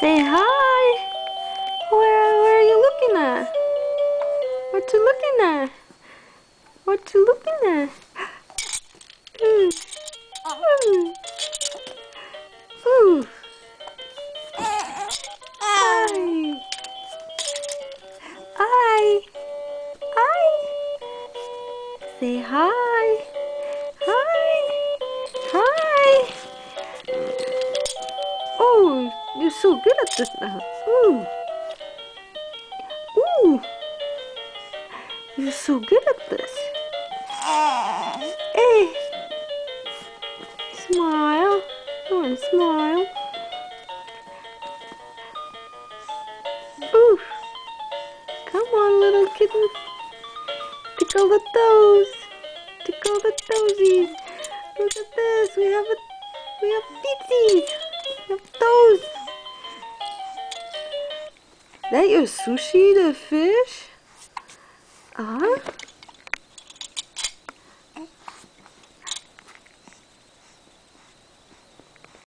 Say hi. Where, where are you looking at? What you looking at? What you looking at? Mm. Mm. Ooh. Hi. Hi. Hi. Say hi. Hi. Hi. Oh, you're so good at this now. Ooh. Ooh. You're so good at this. Hey. Smile. Go on, smile. Ooh. Come on, little kitten. Tickle the toes. Tickle the toesies. Look at this. We have a we have feetsies. That your sushi, the fish? Uh huh.